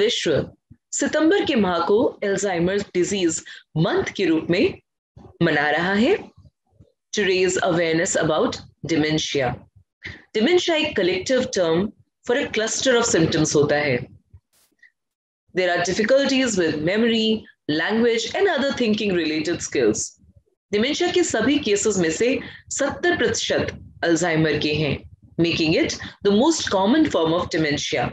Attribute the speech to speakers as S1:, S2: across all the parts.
S1: विश्व सितंबर के माह को एल्जाइमर डिज़ीज़ मंथ के रूप में मना रहा है। To raise awareness about dementia dementia एक collective term for a cluster of symptoms होता है। There are difficulties with memory language and other thinking related skills dementia के सभी केसेस में से 70 प्रतिशत अल्जाइमर के हैं। Making it the most common form of dementia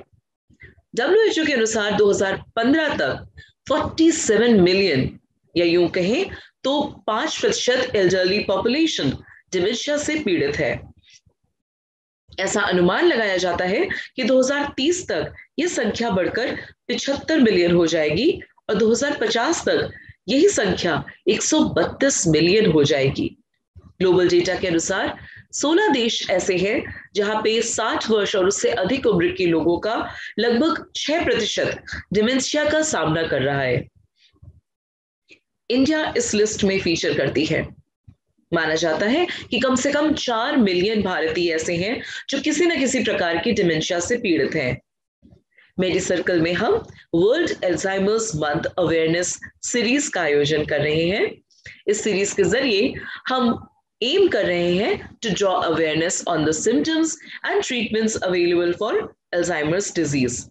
S1: WHO के अनुसार 2015 तक 47 मिलियन या यूँ कहें तो पाँच प्रतिशत एल्डरली पॉपुलेशन डिमेंशिया से पीड़ित है। ऐसा अनुमान लगाया जाता है कि 2030 तक यह संख्या बढ़कर 75 मिलियन हो जाएगी और 2050 तक यही संख्या 132 मिलियन हो जाएगी। ग्लोबल डेटा के अनुसार 16 देश ऐसे हैं जहाँ पे 60 वर्ष और उससे अधिक उम्र के लोगों का लगभग 6 प्रतिशत डिमेंशिया का सामना कर रहा है। इंडिया इस लिस्ट में फीचर करती है। माना जाता है कि कम से कम चार मिलियन भारतीय ऐसे हैं जो किसी न किसी प्रकार की डिमेंशिया से पीड़ित हैं। मेरी सर्कल में हम world Alzheimer's month awareness series का आयोजन कर रहे हैं। इस सीरीज़ के ज़रिए हम एम कर रहे हैं to draw awareness on the symptoms and treatments available for Alzheimer's disease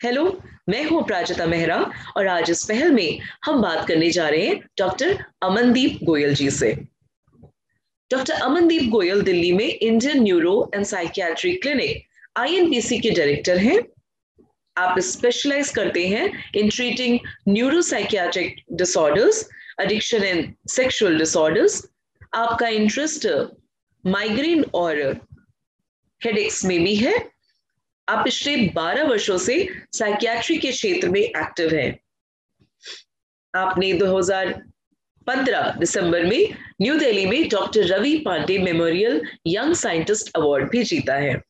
S1: hello मैं हूँ प्राजता मेहरा और आज इस पहल में हम बात करने जा रहे हैं डॉक्टर अमनदीप गोयल जी से। डॉक्टर अमनदीप गोयल दिल्ली में Indian neuro and psychiatry clinic INPC के डायरेक्टर हैं। आप स्पेशलाइज करते हैं in treating neuropsychiatric disorders addiction and sexual disorders आपका इंटरेस्ट माइग्रेन और हेडेक्स में भी है। आप पिछले 12 वर्षों से साइकियाट्री के क्षेत्र में एक्टिव हैं। आपने 2015 दिसंबर में न्यू दिल्ली में doctor Ravi Pande memorial young scientist award भी जीता है।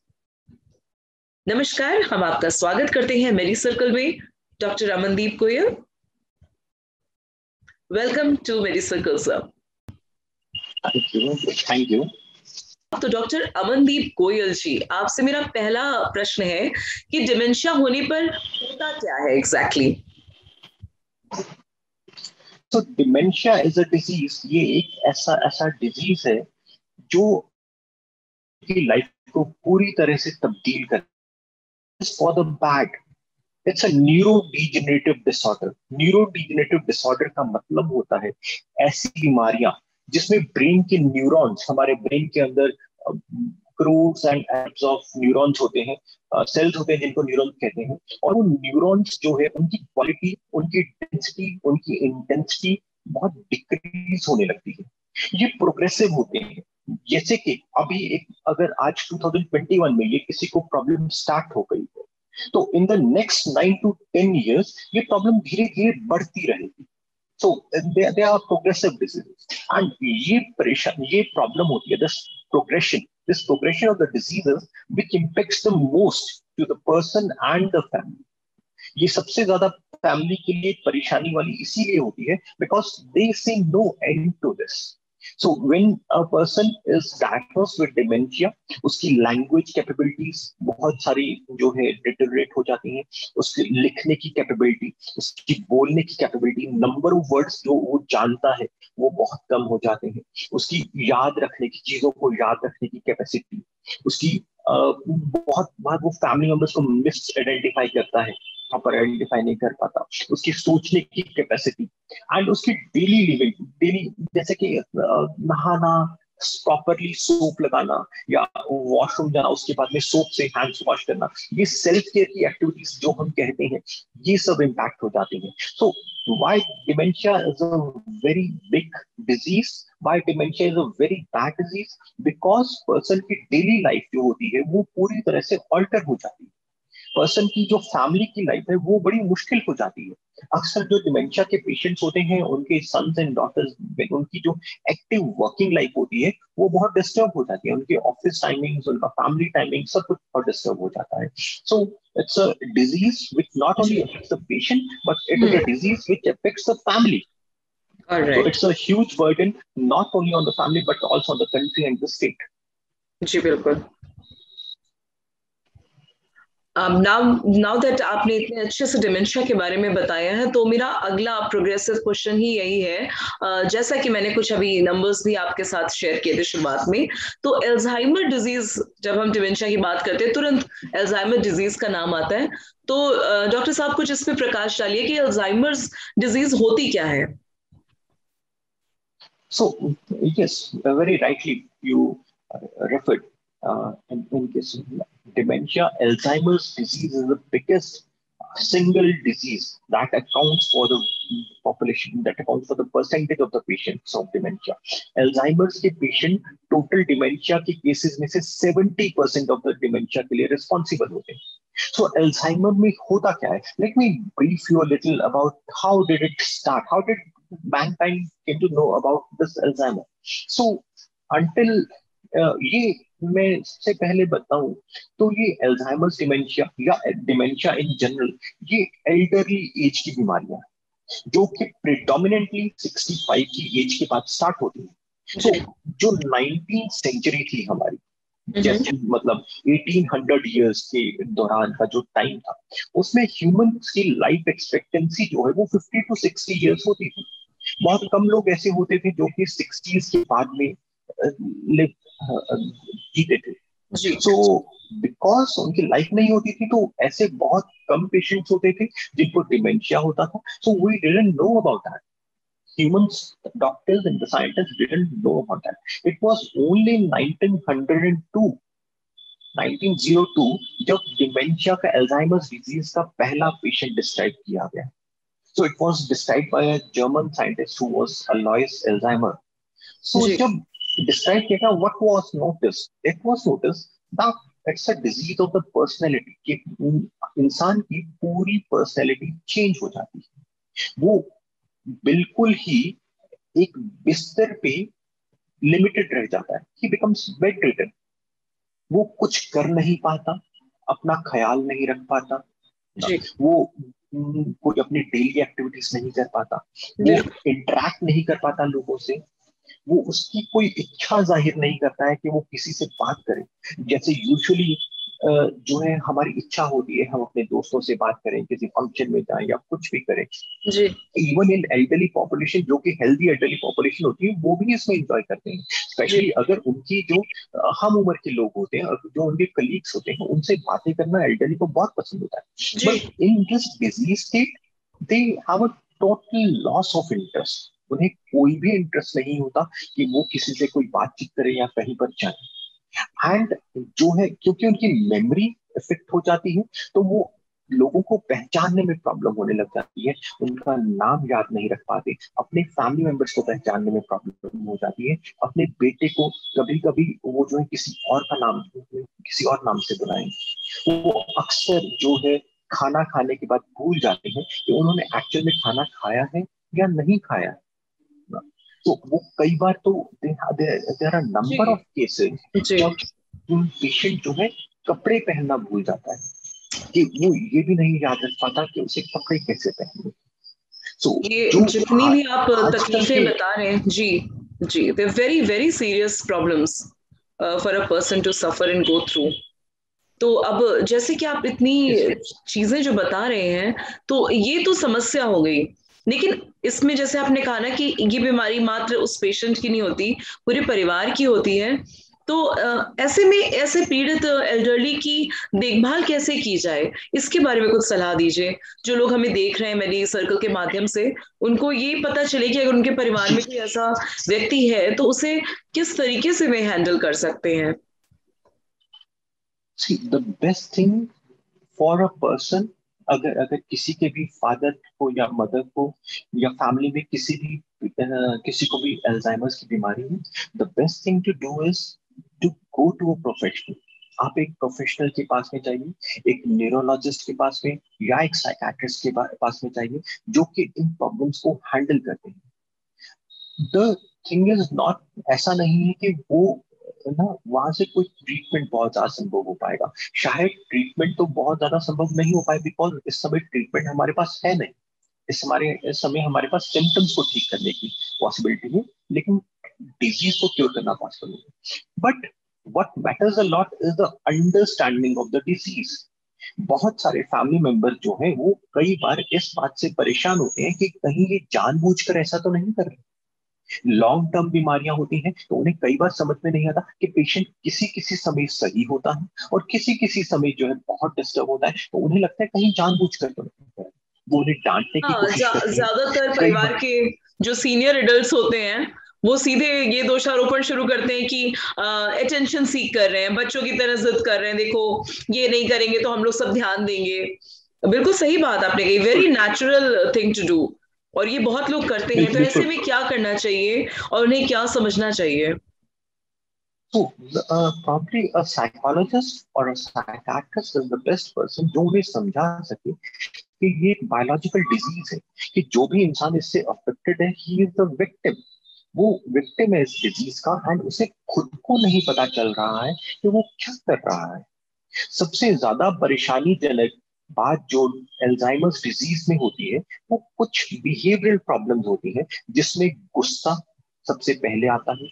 S1: नमस्कार, हम आपका स्वागत करते हैं मेरी सर्कल में doctor Amandeep Goyal welcome to मेरी सर्कल सर
S2: थैंक यू
S1: तो डॉक्टर अमनदीप गोयल जी आपसे मेरा पहला प्रश्न है कि डिमेंशिया होने पर होता क्या है एग्जैक्टली
S2: तो डिमेंशिया इज़ अ डिज़ीज़ ये एक ऐसा ऐसा डिज़ीज़ है जो की लाइफ को पूरी तरह से तब्दील कर for the bad it's a neurodegenerative disorder neurodegenerative disorder का मतलब होता है ऐसी बीमारियाँ जिसमें ब्रेन के न्यूरॉन्स हमारे ब्रेन के अंदर crudes and apps of neurons होते हैं सेल्स होते हैं जिनको न्यूरॉन्स कहते हैं, और वो न्यूरॉन्स जो है, उनकी क्वालिटी उनकी डेंसिटी उनकी इंटेंसिटी बहुत डिक्रीज होने लगती है। ये प्रोग्रेसिव होते हैं। जैसे कि अभी एक, अगर आज 2021 में ये किसी को प्रॉब्लम स्टार्ट हो गई है तो in the next nine to ten years ये प्रॉब्लम धीरे धीरे बढ़ती रहेगी। So they are progressive diseases and ये परेशान, ये प्रॉब्लम होती है this progression this progression of the diseases which impacts the most to the person and the family ये सबसे ज़्यादा फैमिली के लिए परेशानी वाली इसीलिए होती है because they see no and to this so when a person is diagnose with dementia उसकी लैंग्वेज कैपेबिलिटीज बहुत सारी जो है डिटरेट हो जाती हैं। उसकी लिखने की कैपेबिलिटी उसकी बोलने की कैपेबिलिटी नंबर ऑफ़ वर्ड्स जो वो जानता है वो बहुत कम हो जाते हैं। उसकी याद रखने की चीज़ों को याद रखने की कैपेसिटी उसकी आ, बहुत वो फैमिली मेंबर्स को मिस आइडेंटिफाई करता है। प्रॉपर आइडेंटिफाई नहीं कर पाता। उसकी सोचने की कैपेसिटी एंड उसकी डेली लिविंग डेली जैसे कि नहाना प्रॉपरली सोप लगाना या वॉशरूम जाना, उसके बाद में सोप से हैंड्स वॉश करना, ये सेल्फ केयर की एक्टिविटीज़ जो हम कहते हैं, ये सब इम्पैक्ट हो जाती हैं। So why dementia is a very big disease why dementia is a very bad disease because person की डेली लाइफ जो होती है, वो पूरी तरह से ऑल्टर हो जाती है। पर्सन की जो फैमिली की लाइफ है वो बड़ी मुश्किल हो जाती है। अक्सर जो डिमेंशिया के पेशेंट्स होते हैं उनके सन्स एंड डॉटर्स उनकी जो एक्टिव वर्किंग लाइफ होती है वो बहुत डिस्टर्ब हो जाती है। उनके ऑफ़िस टाइमिंग्स उनका फैमिली टाइमिंग सब कुछ बहुत डिस्टर्ब हो जाता है। So it's a disease which not only affects the patient but it is a disease which affects the family
S1: Right.
S2: So it's a huge burden not only on the family but also on the country and the state.
S1: जी बिल्कुल। Now now that आपने इतने अच्छे से dementia के बारे में बताया है तो मेरा अगला प्रोग्रेसिव क्वेश्चन ही यही है। जैसा कि मैंने कुछ अभी नंबर्स भी आपके साथ शेयर किए थे शुरुआत में तो एल्जाइमर डिज़ीज़ जब हम डिमेंशिया की बात करते हैं तुरंत एल्जाइमर डिज़ीज़ का नाम आता है। तो डॉक्टर साहब कुछ इस पर प्रकाश डालिए कि एल्जाइमर्स डिज़ीज़ होती क्या है?
S2: So, yes, very rightly you referred uh, in, in case of dementia, Alzheimer's disease is the biggest single disease that accounts for the population, that accounts for the percentage of the patients of dementia. Alzheimer's के patient total dementia के cases में से 70% of the dementia के लिए responsible होते हैं. So Alzheimer में होता क्या है? Let me brief you a little about how did it start? How did mankind came to know about this Alzheimer? So until uh, ये मैं सबसे पहले बताऊँ तो ये एल्जाइमर्स डिमेंशिया या डिमेंशिया इन जनरल ये एल्डरली एज की बीमारियाँ जो कि प्रिडोमिनेंटली 65 की एज के बाद स्टार्ट होती है तो जो नाइनटीन सेंचुरी थी हमारी हम्म। जैसे मतलब 1800 इयर्स के दौरान का जो टाइम था उसमें ह्यूमन की लाइफ एक्सपेक्टेंसी जो है वो 50 टू 60 इयर्स होती थी बहुत कम लोग ऐसे होते थे जो कि 60s के बाद में जीते थे सो बिकॉज़ उनकी लाइफ नहीं होती थी तो ऐसे बहुत कम पेशेंट्स होते थे जिनको डिमेंशिया होता था so we didn't know about that humans the doctors and the scientists didn't know about that it was only in 1902 1902 जब डिमेंशिया का एल्जाइमर्स डिज़ीज़ का पहला पेशेंट डिस्क्राइब किया गया so it was described by a german scientist who was alois alzheimer so जब described here what was noticed. It was noticed that it's a disease of the personality. कि इंसान की पूरी personality change हो जाती है। वो बिल्कुल ही एक बिस्तर पे लिमिटेड रह जाता है। ही बिकम्स बेड रिटन वो कुछ कर नहीं पाता अपना ख्याल नहीं रख पाता। वो कोई अपनी डेली एक्टिविटीज़ नहीं कर पाता। वो इंटरेक्ट नहीं कर पाता लोगों से। वो उसकी कोई इच्छा ज़ाहिर नहीं करता है कि वो किसी से बात करे। जैसे यूजुअली जो है हमारी इच्छा होती है हम अपने दोस्तों से बात करें किसी फ़ंक्शन में जाएँ या कुछ भी करें। इवन इन एल्डरली पॉपुलेशन जो कि हेल्दी एल्डरली पॉपुलेशन होती है वो भी इसमें एंजॉय करते हैं। स्पेशली अगर उनकी जो हम उम्र के लोग होते हैं और जो उनके कलीग्स होते हैं उनसे बातें करना एल्डरली को बहुत पसंद होता है। But in this disease state they have a total loss of interest उन्हें कोई भी इंटरेस्ट नहीं होता कि वो किसी से कोई बातचीत करे या कहीं पर जाए। एंड जो है, क्योंकि उनकी मेमोरी इफ़ेक्ट हो जाती है तो वो लोगों को पहचानने में प्रॉब्लम होने लग जाती है। उनका नाम याद नहीं रख पाते। अपने फैमिली मेंबर्स को पहचानने में प्रॉब्लम हो जाती है। अपने बेटे को कभी कभी वो जो है किसी और का नाम, किसी और नाम से बुलाएँगे वो अक्सर जो है खाना खाने के बाद भूल जाते हैं कि उन्होंने एक्चुअल में खाना खाया है या नहीं खाया। है तो वो कई बार तो there are number of cases patient जो। है कपड़े पहनना भूल जाता है। कि वो ये भी नहीं याद रख पाता कि उसे कपड़े कैसे पहनने।
S1: So, ये जितनी भी आप तकलीफें बता रहे हैं जी जी they very very serious problems for a person to suffer and go through तो अब जैसे कि आप इतनी चीज़ें जो बता रहे हैं तो ये तो समस्या हो गई। लेकिन इसमें जैसे आपने कहा ना कि ये बीमारी मात्र उस पेशेंट की नहीं होती पूरे परिवार की होती है। तो ऐसे में ऐसे पीड़ित एल्डरली की देखभाल कैसे की जाए? इसके बारे में कुछ सलाह दीजिए। जो लोग हमें देख रहे हैं मेरी सर्कल के माध्यम से उनको ये पता चले कि अगर उनके परिवार में कोई ऐसा व्यक्ति है तो उसे किस तरीके से वे हैंडल कर सकते हैं?
S2: See, the best thing for a person अगर अगर किसी के भी फादर को या मदर को या फैमिली में किसी भी uh, किसी को भी एल्जाइमर्स की बीमारी है the best thing to do is to go to a professional आप एक प्रोफेशनल के पास में चाहिए एक न्यूरोलॉजिस्ट के पास में या एक साइकाट्रिस्ट के पास में चाहिए जो कि इन प्रॉब्लम्स को हैंडल करते हैं। द थिंग इज़ नॉट ऐसा नहीं है कि वो ना, वहाँ से कोई ट्रीटमेंट बहुत ज़्यादा संभव हो पाएगा। शायद ट्रीटमेंट तो बहुत ज़्यादा संभव नहीं हो पाए बिकॉज़ इस समय ट्रीटमेंट हमारे पास है नहीं। इस हमारे, इस समय हमारे पास सिम्टम्स को ठीक करने की पॉसिबिलिटी है, लेकिन डिज़ीज़ को क्योर करना पॉसिबल है। But what matters a lot is the understanding of the disease बहुत सारे फैमिली मेंबर जो हैं, वो कई बार इस बात से परेशान होते हैं कि कहीं ये जानबूझकर ऐसा तो नहीं कर रहे। लॉन्ग टर्म बीमारियाँ होती हैं तो उन्हें कई बार समझ में नहीं आता कि पेशेंट किसी किसी समय सही होता है और किसी किसी समय जो है बहुत डिस्टर्ब होता है तो उन्हें लगता है कहीं जानबूझकर तो नहीं कर वो उन्हें डांटने की हाँ,
S1: ज़्यादातर परिवार के जो सीनियर एडल्ट होते हैं वो सीधे ये दोषारोपण शुरू करते हैं कि अटेंशन सीख कर रहे हैं बच्चों की तरह जिद कर रहे हैं देखो ये नहीं करेंगे तो हम लोग सब ध्यान देंगे। बिल्कुल सही बात आपने कही very natural thing to do और ये बहुत लोग करते हैं तो ऐसे में क्या करना चाहिए और उन्हें क्या समझना चाहिए?
S2: So, uh, probably a psychologist or a psychiatrist is the best person जो उन्हें समझा सके कि ये बायोलॉजिकल डिज़ीज़ है कि जो भी इंसान इससे अफेक्टेड है ही इज़ द विक्टिम वो विक्टिम है इस डिज़ीज़ का एंड उसे खुद को नहीं पता चल रहा है कि वो क्या कर रहा है। सबसे ज़्यादा परेशानी जनक बात जो एल्जाइमर्स डिज़ीज़ में होती है, वो कुछ बिहेवियरल प्रॉब्लम्स होती है, जिसमें गुस्सा सबसे पहले आता है,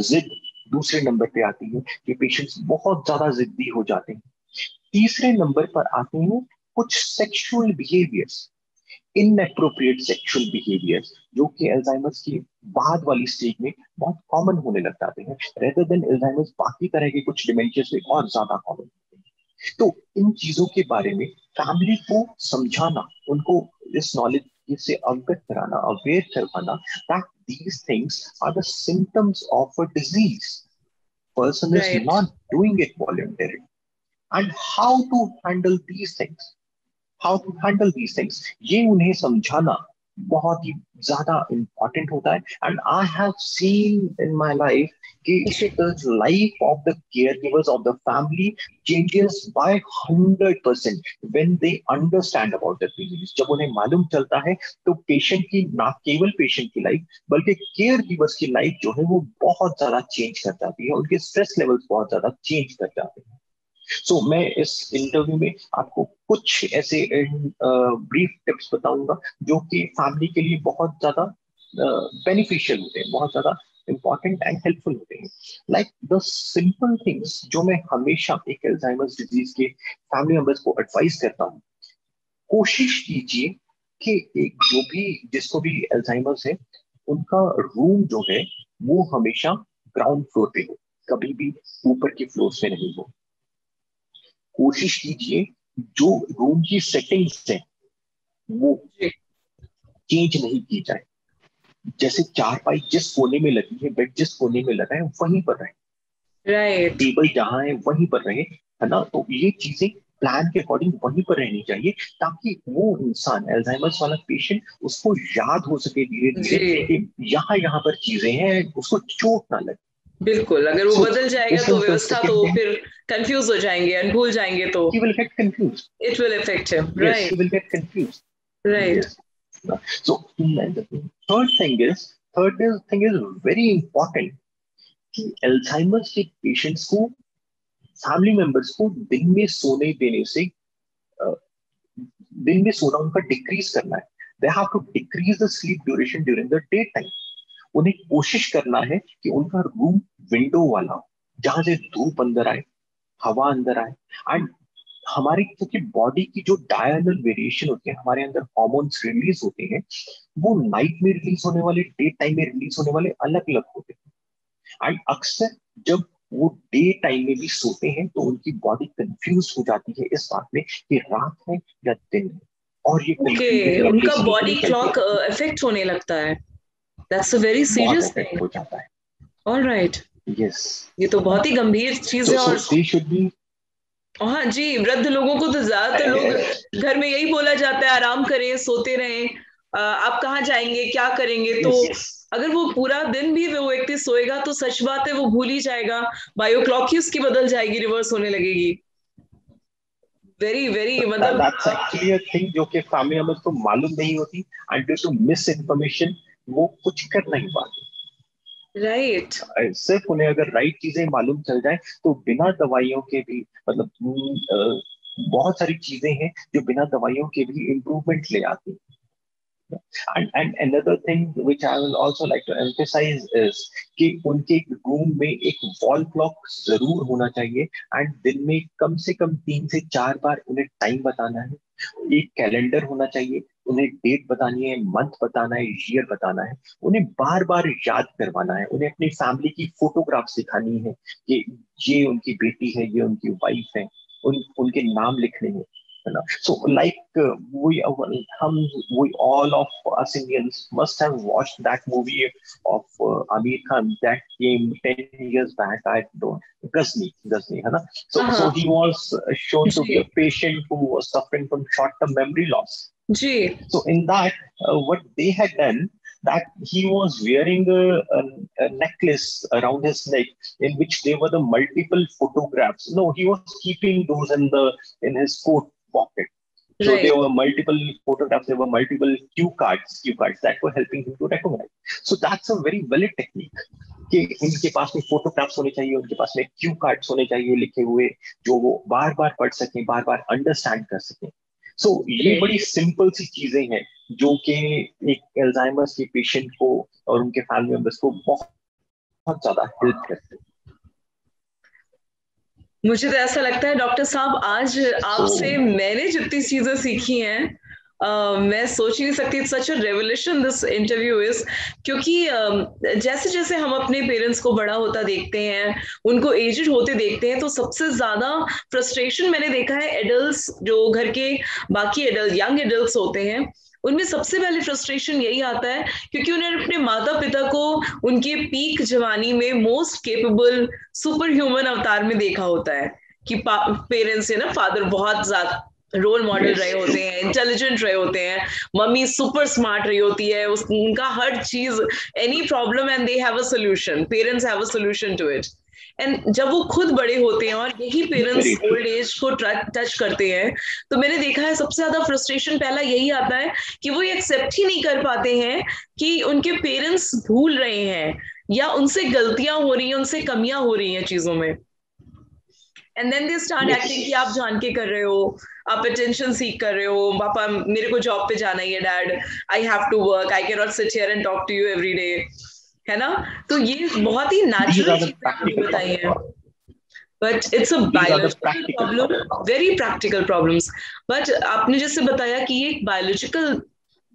S2: जिद दूसरे नंबर पे आती है कि पेशेंट्स बहुत ज़्यादा जिद्दी हो जाते हैं। तीसरे नंबर पर आते हैं कुछ sexual behaviours inappropriate sexual behaviour जो कि एल्जाइमर्स की बाद वाली स्टेज में बहुत कॉमन होने लग जाते हैं रेदर देन एल्जाइमर्स बाकी तरह के कुछ डिमेंशियस में और ज़्यादा कॉमन होते हैं। तो इन चीज़ों के बारे में फैमिली को समझाना उनको इस नॉलेज से अवगत कराना अवेयर करवाना that these things are the symptoms of a disease person is not doing it volunteering and how to handle these things how to handle these things ये उन्हें समझाना बहुत ही ज़्यादा इंपॉर्टेंट होता है. And I have seen in my life the life of the caregivers of the family changes by 100% when they understand about the disease. जब उन्हें मालूम चलता है तो पेशेंट की ना केवल पेशेंट की लाइफ बल्कि केयर गिवर्स की लाइफ जो है वो बहुत ज़्यादा चेंज कर जाती है। उनके स्ट्रेस लेवल्स बहुत ज़्यादा चेंज कर जाते हैं। सो so, मैं इस इंटरव्यू में आपको कुछ ऐसे ब्रीफ टिप्स बताऊँगा जो कि फैमिली के लिए बहुत ज़्यादा बेनिफिशियल होते हैं बहुत ज़्यादा इंपॉर्टेंट एंड हेल्पफुल होते हैं। लाइक द सिंपल थिंग्स जो मैं हमेशा एक एल्जाइमर्स डिज़ीज़ के फैमिली मेंबर्स को एडवाइस करता हूँ, कोशिश कीजिए कि एक जो भी, जिसको भी एल्जाइमर्स है, उनका रूम जो है, वो हमेशा ग्राउंड फ्लोर पे हो। कभी भी ऊपर के फ्लोर में नहीं हो। कोशिश कीजिए, जो रूम की सेटिंग्स है, वो चेंज नहीं की जाए। जैसे चार पाई जिस कोने में लगी है बेड जिस कोने में लगा है वहीं पर रहे।
S1: राइट
S2: टेबल जहाँ है वहीं पर रहे है ना? तो ये चीज़ें प्लान के अकॉर्डिंग वहीं पर रहनी चाहिए ताकि वो इंसान एल्जाइमर्स वाला पेशेंट उसको याद हो सके धीरे धीरे कि यहाँ यहाँ पर चीज़ें हैं उसको चोट ना लगे।
S1: बिल्कुल अगर वो so, बदल जाएगा तो व्यवस्था तो फिर कंफ्यूज हो जाएँगे एंड भूल जाएँगे तो।
S2: Confused.
S1: It will affect him
S2: yes, right. he will get confused.
S1: Right. Yes.
S2: so the third thing is, third thing is very important कि अल्जाइमर्स के पेशेंट्स को फैमिली मेंबर्स को दिन में सोने देने से दिन में सोना उनका डिक्रीज करना है। They have to decrease the sleep duration during the day time उन्हें कोशिश करना है कि उनका रूम विंडो वाला हो, जहाँ से धूप अंदर आए, हवा अंदर आए। एंड हमारी क्योंकि बॉडी की जो डायनल वेरिएशन होती है हमारे अंदर हॉर्मोन्स रिलीज़ होते हैं वो नाइट में रिलीज़ होने वाले डे टाइम में रिलीज़ होने वाले अलग अलग होते हैं। एंड अक्सर जब वो डे टाइम में भी सोते हैं तो उनकी बॉडी कंफ्यूज हो जाती है इस बात में कि रात है या दिन है।
S1: और ये okay, उनका बॉडी क्लॉक इफ़ेक्ट होने लगता है। That's a very serious thing हो जाता है। ऑल राइट
S2: यस
S1: ये तो बहुत ही गंभीर चीज़ है और
S2: दे शुड बी
S1: हाँ जी वृद्ध लोगों को तो ज़्यादातर लोग घर में यही बोला जाता है आराम करें सोते रहें। आप कहाँ जाएँगे क्या करेंगे? तो अगर वो पूरा दिन भी वो व्यक्ति सोएगा तो सच बात है वो भूल ही जाएगा। बायो क्लॉक ही उसकी बदल जाएगी रिवर्स होने लगेगी। वेरी वेरी मतलब
S2: थिंग जो कि फैमिली मेंबर्स को मालूम नहीं होती मिस इन्फॉर्मेशन वो कुछ कर नहीं पाते।
S1: राइट.
S2: सिर्फ़ उन्हें अगर राइट चीज़ें मालूम चल जाए तो बिना दवाइयों के भी मतलब हम्म, बहुत सारी चीज़ें हैं जो बिना दवाइयों के भी इम्प्रूवमेंट ले आती And, and another thing which I will also like to emphasize is कि उनके रूम में एक वॉल क्लॉक ज़रूर होना चाहिए एंड दिन में कम से कम तीन से चार बार उन्हें टाइम बताना है एक कैलेंडर होना चाहिए, उन्हें डेट बतानी है, मंथ बताना है ईयर बताना है, उन्हें बार बार याद करवाना है, उन्हें अपनी फैमिली की फोटोग्राफ सिखानी है कि ये उनकी बेटी है, ये उनकी वाइफ है, उन, उनके नाम लिखने हैं। You know? So, like uh, we, uh, we all of us Indians must have watched that movie of uh, Amir Khan that came ten years back. I don't Ghazni, Ghazni, है So, uh-huh. so he was shown to be a patient who was suffering from short-term memory loss.
S1: Gee.
S2: So, in that, uh, what they had done that he was wearing a, a, a, necklace around his neck in which there were the multiple photographs no he was keeping those in the in his coat pocket. So right. there were multiple photographs, there were multiple cue cards, cue cards that were helping him to recognize. So that's a very valid technique. कि उनके पास में photographs होने चाहिए उनके पास में cue cards होने चाहिए लिखे हुए जो वो बार बार पढ़ सकें बार बार अंडरस्टैंड कर सकें सो so, ये बड़ी सिंपल सी चीज़ें हैं जो कि एक एल्जाइमर्स के पेशेंट को और उनके फैमिली मेंबर्स को बहुत बहुत ज़्यादा हेल्प करते हैं
S1: मुझे तो ऐसा लगता है डॉक्टर साहब आज आपसे मैंने जितनी चीज़ें सीखी हैं Uh, मैं सोच ही नहीं सकती such a revolution this interview is क्योंकि uh, जैसे जैसे हम अपने पेरेंट्स को बड़ा होता देखते हैं उनको एजड होते देखते हैं तो सबसे ज़्यादा फ्रस्ट्रेशन मैंने देखा है एडल्ट जो घर के बाकी एडल्ट यंग एडल्ट होते हैं उनमें सबसे पहले फ्रस्ट्रेशन यही आता है क्योंकि उन्हें अपने माता पिता को उनके पीक जवानी में मोस्ट केपेबल सुपर ह्यूमन अवतार में देखा होता है कि पेरेंट्स है ना फादर बहुत ज़्यादा रोल मॉडल रहे होते हैं इंटेलिजेंट रहे होते हैं मम्मी सुपर स्मार्ट रही होती है उस, उनका हर चीज़ any problem and they have a solution parents have a solution to it and जब वो खुद बड़े होते हैं और यही पेरेंट्स ओल्ड एज को टच करते हैं तो मैंने देखा है सबसे ज़्यादा फ्रस्ट्रेशन पहला यही आता है कि वो एक्सेप्ट ही नहीं कर पाते हैं कि उनके पेरेंट्स भूल रहे हैं या उनसे गलतियाँ हो रही हैं उनसे कमियाँ हो रही हैं चीज़ों में। And then they start acting कि आप जान के कर रहे हो आप अटेंशन सीख कर रहे हो पापा मेरे को जॉब पे जाना ही है dad I have to work I can not sit here and talk to you every day है ना? तो ये बहुत ही नेचुरल बताई है। But it's a biological problem very practical problems but आपने जैसे बताया कि ये एक बायोलॉजिकल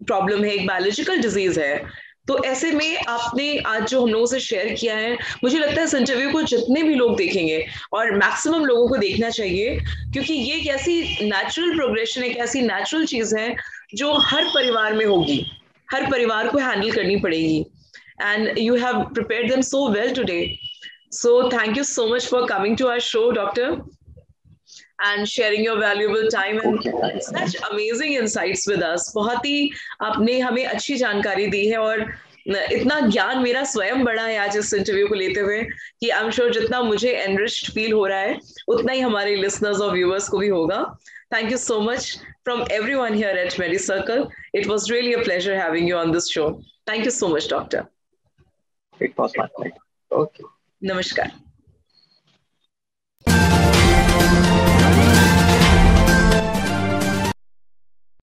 S1: प्रॉब्लम है एक बायोलॉजिकल डिज़ीज़ है। तो ऐसे में आपने आज जो हम लोगों से शेयर किया है मुझे लगता है इस इंटरव्यू को जितने भी लोग देखेंगे और मैक्सिमम लोगों को देखना चाहिए क्योंकि ये एक ऐसी नेचुरल प्रोग्रेशन एक ऐसी नेचुरल चीज़ है जो हर परिवार में होगी। हर परिवार को हैंडल करनी पड़ेगी। And you have prepared them so well today. So thank you so much for coming to our show, Doctor, and sharing your valuable time and such amazing insights with us. बहुत ही आपने हमें अच्छी जानकारी दी है और इतना ज्ञान मेरा स्वयं बड़ा है आज इस इंटरव्यू को लेते हुए कि आई एम श्योर जितना मुझे एनरिच्ड फील हो रहा है उतना ही हमारे लिसनर्स और व्यूअर्स को भी होगा। Thank you so much from everyone here at Meri circle it was really a pleasure having you on this show thank you so much
S2: doctor Was my pleasure. Okay.
S1: Namaskar.